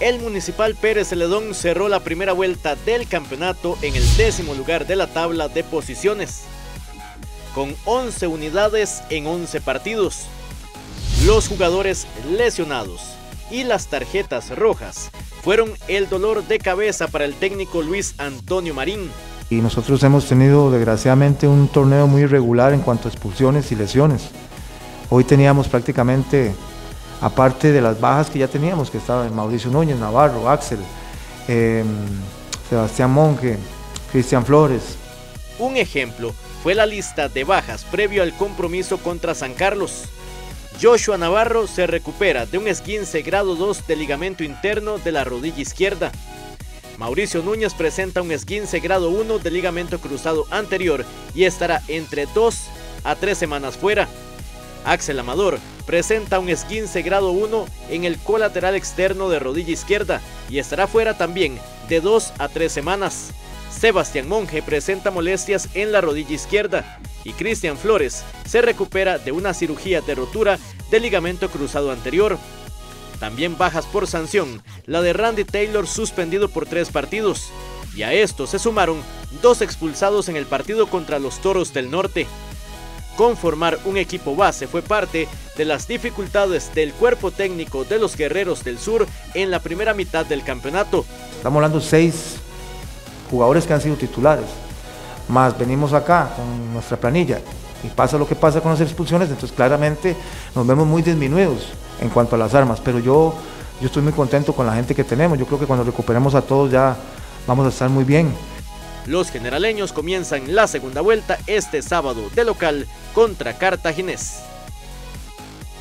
El Municipal Pérez Celedón cerró la primera vuelta del campeonato en el décimo lugar de la tabla de posiciones, con 11 unidades en 11 partidos. Los jugadores lesionados y las tarjetas rojas fueron el dolor de cabeza para el técnico Luis Antonio Marín. Y nosotros hemos tenido desgraciadamente un torneo muy irregular en cuanto a expulsiones y lesiones. Hoy teníamos prácticamente, aparte de las bajas que ya teníamos, que estaban Mauricio Núñez, Navarro, Axel, eh, Sebastián Monge, Cristian Flores. Un ejemplo fue la lista de bajas previo al compromiso contra San Carlos. Joshua Navarro se recupera de un esguince grado 2 de ligamento interno de la rodilla izquierda. Mauricio Núñez presenta un esguince grado 1 de ligamento cruzado anterior y estará entre 2 a 3 semanas fuera. Axel Amador presenta un esguince grado 1 en el colateral externo de rodilla izquierda y estará fuera también de 2 a 3 semanas. Sebastián Monge presenta molestias en la rodilla izquierda y Cristian Flores se recupera de una cirugía de rotura del ligamento cruzado anterior. También bajas por sanción, la de Randy Taylor suspendido por tres partidos. Y a esto se sumaron dos expulsados en el partido contra los Toros del Norte. Conformar un equipo base fue parte de las dificultades del cuerpo técnico de los Guerreros del Sur en la primera mitad del campeonato. Estamos hablando de seis jugadores que han sido titulares, más venimos acá con nuestra planilla y pasa lo que pasa con las expulsiones, entonces claramente nos vemos muy disminuidos en cuanto a las armas, pero yo, yo estoy muy contento con la gente que tenemos, yo creo que cuando recuperemos a todos ya vamos a estar muy bien. Los generaleños comienzan la segunda vuelta este sábado de local contra Cartaginés.